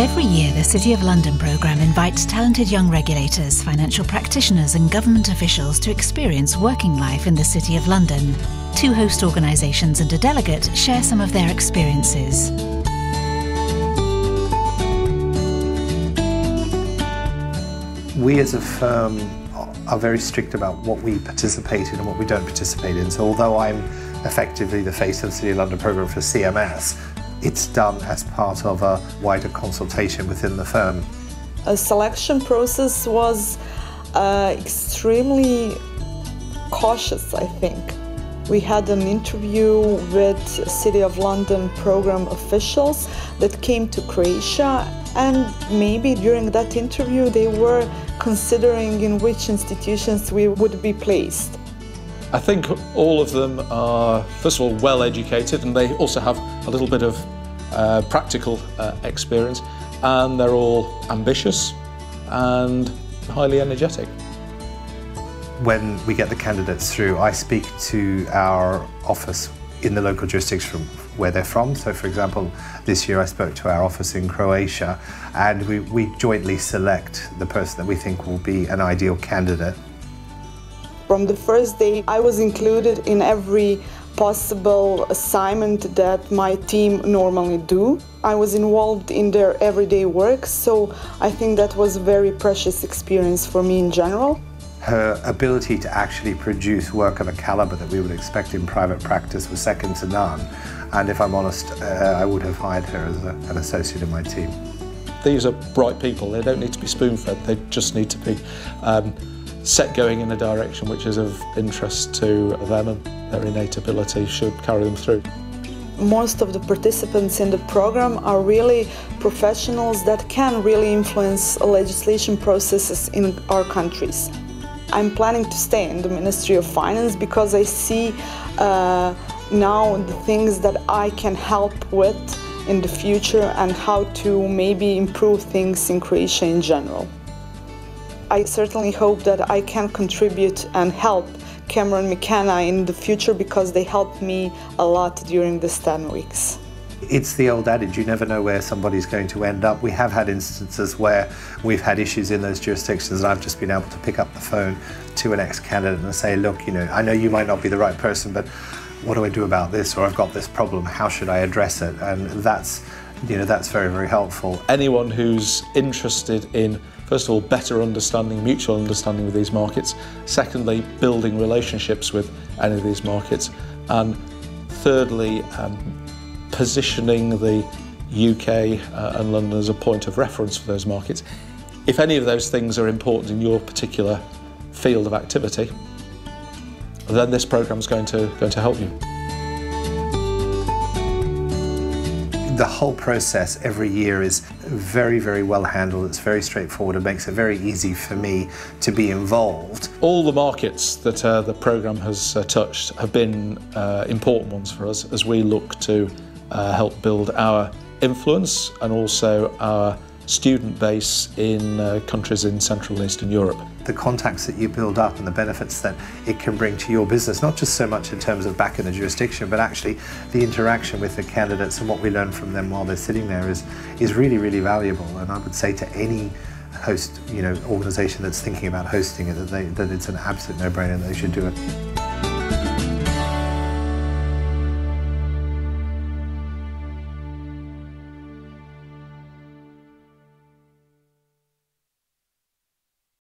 Every year, the City of London programme invites talented young regulators, financial practitioners, and government officials to experience working life in the City of London. Two host organisations and a delegate share some of their experiences. We as a firm are very strict about what we participate in and what we don't participate in. So although I'm effectively the face of the City of London programme for CMS, it's done as part of a wider consultation within the firm. A selection process was uh, extremely cautious, I think. We had an interview with City of London program officials that came to Croatia and maybe during that interview they were considering in which institutions we would be placed. I think all of them are, first of all, well educated and they also have a little bit of uh, practical uh, experience and they're all ambitious and highly energetic. When we get the candidates through, I speak to our office in the local jurisdiction from where they're from. So, for example, this year I spoke to our office in Croatia and we, we jointly select the person that we think will be an ideal candidate. From the first day, I was included in every possible assignment that my team normally do. I was involved in their everyday work, so I think that was a very precious experience for me in general her ability to actually produce work of a caliber that we would expect in private practice was second to none. And if I'm honest, uh, I would have hired her as a, an associate in my team. These are bright people. They don't need to be spoon-fed. They just need to be um, set going in a direction which is of interest to them and their innate ability should carry them through. Most of the participants in the program are really professionals that can really influence legislation processes in our countries. I'm planning to stay in the Ministry of Finance because I see uh, now the things that I can help with in the future and how to maybe improve things in Croatia in general. I certainly hope that I can contribute and help Cameron McKenna in the future because they helped me a lot during these 10 weeks. It's the old adage, you never know where somebody's going to end up. We have had instances where we've had issues in those jurisdictions and I've just been able to pick up the phone to an ex-candidate and say, look, you know, I know you might not be the right person, but what do I do about this? Or I've got this problem, how should I address it? And that's, you know, that's very, very helpful. Anyone who's interested in First of all, better understanding, mutual understanding with these markets. Secondly, building relationships with any of these markets. And thirdly, um, positioning the UK uh, and London as a point of reference for those markets. If any of those things are important in your particular field of activity, then this programme is going to, going to help you. The whole process every year is very, very well handled. It's very straightforward. It makes it very easy for me to be involved. All the markets that uh, the programme has uh, touched have been uh, important ones for us as we look to uh, help build our influence and also our student base in uh, countries in Central and Eastern Europe. The contacts that you build up and the benefits that it can bring to your business, not just so much in terms of back in the jurisdiction, but actually the interaction with the candidates and what we learn from them while they're sitting there is, is really, really valuable. And I would say to any host, you know, organisation that's thinking about hosting it, that, they, that it's an absolute no-brainer that they should do it.